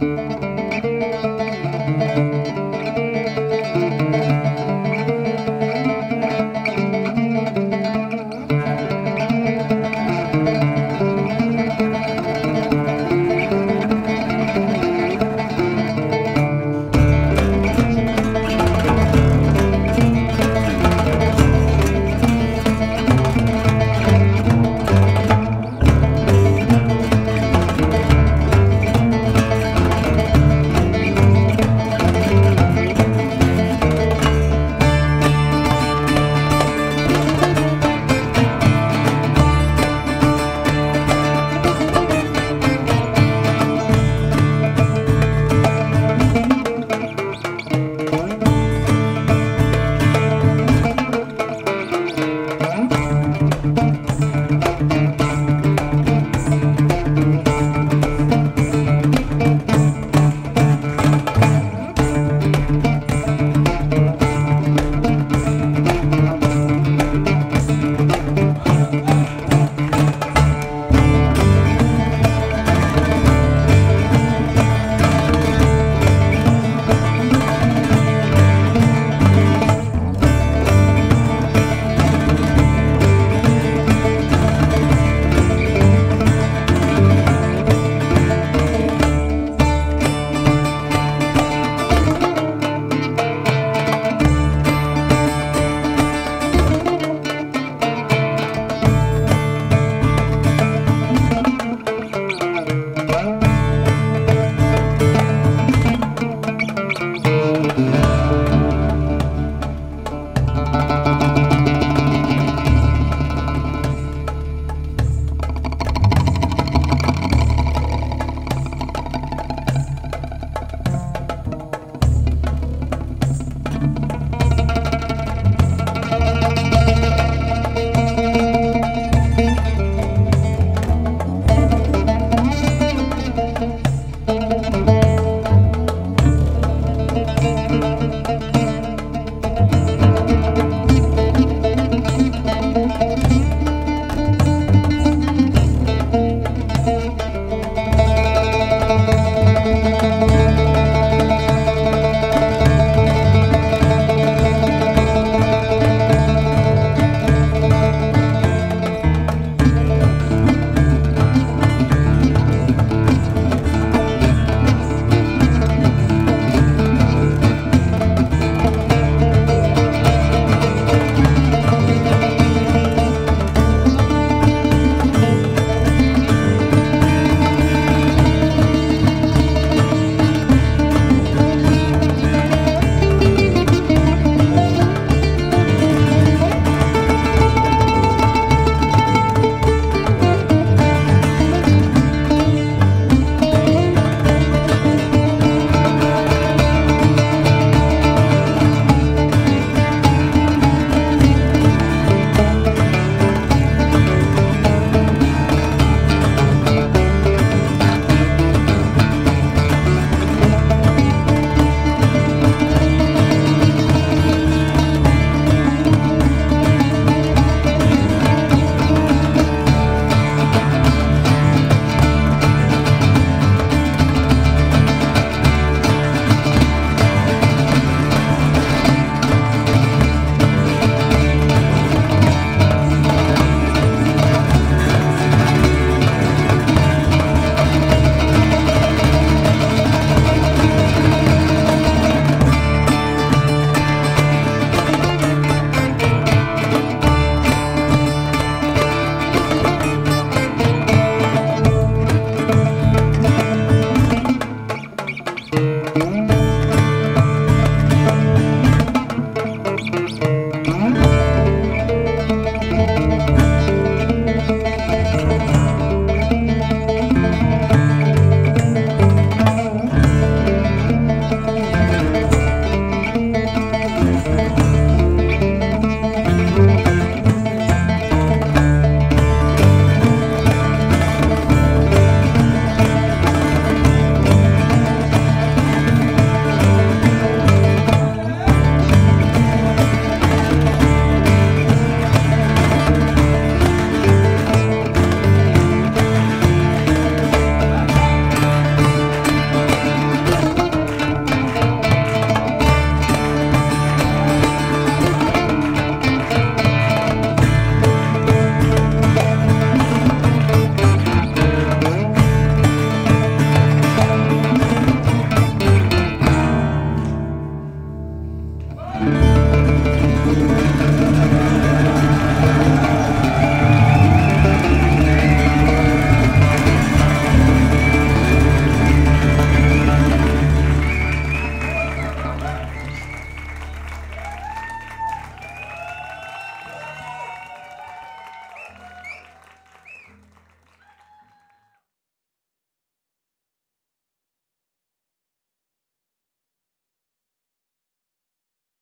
Música